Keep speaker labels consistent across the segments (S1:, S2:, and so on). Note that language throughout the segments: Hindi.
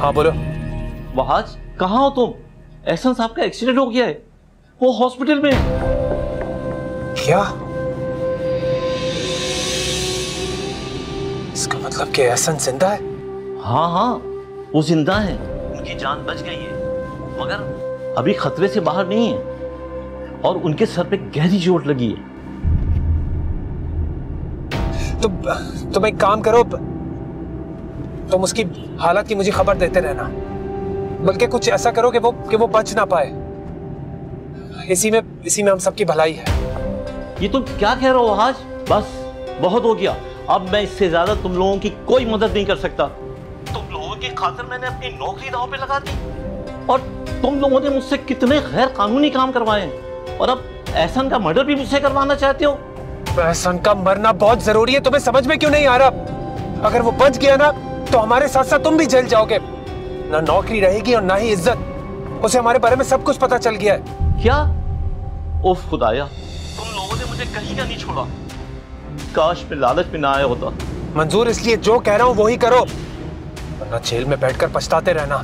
S1: हाँ बोलो।
S2: वहाज कहाँ हो तुम? एहसन साहब का एक्सीडेंट हो गया है। वो हॉस्पिटल में
S1: क्या? इसका मतलब कि एहसन ज़िंदा है?
S2: हाँ हाँ वो ज़िंदा है। उनकी जान बच गई है। मगर अभी खतरे से बाहर नहीं है। और उनके सर पे गहरी चोट लगी है।
S1: तो तुम एक काम करो तुम उसकी हालत की मुझे खबर देते रहना। बल्कि कुछ ऐसा करो कि वो कि वो बच ना पाए। इसी में इसी में हम सबकी भलाई है।
S2: ये तुम क्या कह रहे हो आज? बस बहुत हो गया। अब मैं इससे ज़्यादा तुम लोगों की कोई मदद नहीं कर सकता। तुम लोगों की खातिर मैंने अपनी नौकरी दांव पे लगा दी। और तुम लोगों ने मुझसे कितने गैर कानूनी काम करवाए हैं। और अब एहसन का मर्डर भी मुझसे करवाना चाहते हो?
S1: एहसन का मरना बहुत ज़रूरी है। तुम्हें समझ में क्यों नहीं आ रहा? अगर वो बच गया ना तो हमारे साथ साथ तुम भी जेल जाओगे। ना नौकरी रहेगी और ना ही इज़्ज़त। उसे हमारे बारे में सब कुछ पता चल गया है।
S2: क्या? ओफ खुदाया। तुम लोगों ने मुझे कहीं का नहीं छोड़ा। काश में लालच में ना आया होता।
S1: मंजूर इसलिए जो कह रहा हूँ वो ही करो। वरना जेल में बैठकर पछताते रहना।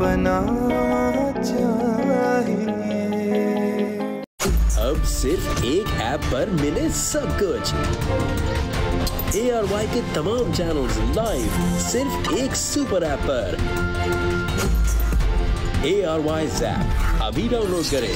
S3: ਬਨਾ चाहिए
S4: अब सिर्फ़ एक ऐप पर मिले सब कुछ। ए आर वाई के तमाम चैनल्स लाइव सिर्फ़ एक सुपर ऐप पर। ए आर वाई ऐप अभी डाउनलोड करें।